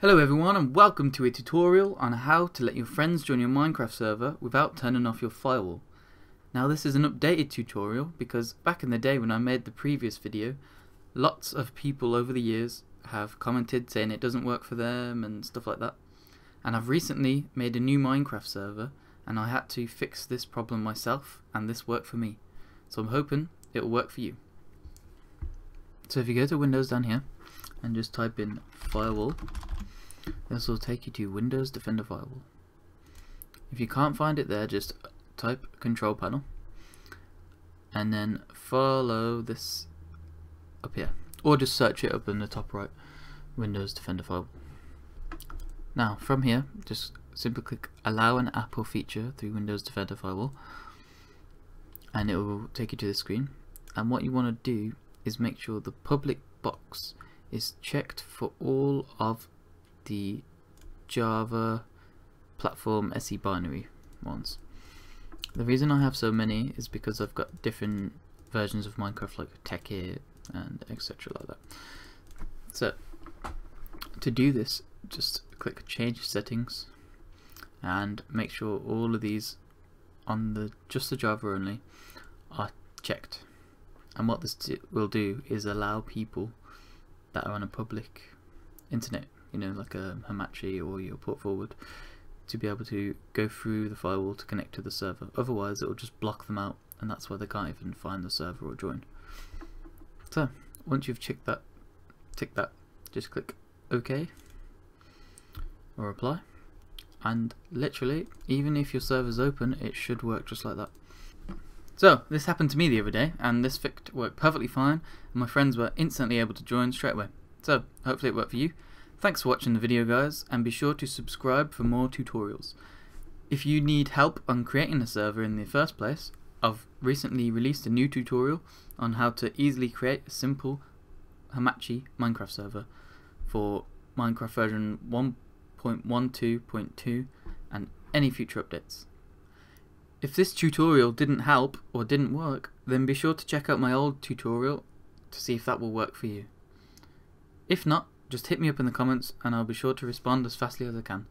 Hello everyone and welcome to a tutorial on how to let your friends join your Minecraft server without turning off your firewall. Now this is an updated tutorial because back in the day when I made the previous video lots of people over the years have commented saying it doesn't work for them and stuff like that and I've recently made a new Minecraft server and I had to fix this problem myself and this worked for me so I'm hoping it will work for you. So if you go to Windows down here and just type in firewall this will take you to Windows Defender Firewall. If you can't find it there, just type Control Panel and then follow this up here, or just search it up in the top right, Windows Defender Firewall. Now, from here, just simply click Allow an app or feature through Windows Defender Firewall, and it will take you to the screen. And what you want to do is make sure the public box is checked for all of the Java platform SE binary ones. The reason I have so many is because I've got different versions of Minecraft like Tekkit and etc like that. So to do this just click change settings and make sure all of these on the just the Java only are checked and what this will do is allow people that are on a public internet you know, like a Hamachi or your port forward to be able to go through the firewall to connect to the server. Otherwise, it will just block them out, and that's why they can't even find the server or join. So, once you've checked that, tick that, just click OK or apply, and literally, even if your server's open, it should work just like that. So, this happened to me the other day, and this worked perfectly fine, and my friends were instantly able to join straight away. So, hopefully it worked for you. Thanks for watching the video guys and be sure to subscribe for more tutorials. If you need help on creating a server in the first place, I've recently released a new tutorial on how to easily create a simple Hamachi Minecraft server for Minecraft version 1.12.2 and any future updates. If this tutorial didn't help or didn't work, then be sure to check out my old tutorial to see if that will work for you. If not, just hit me up in the comments and I'll be sure to respond as fastly as I can.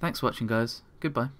Thanks for watching guys. Goodbye.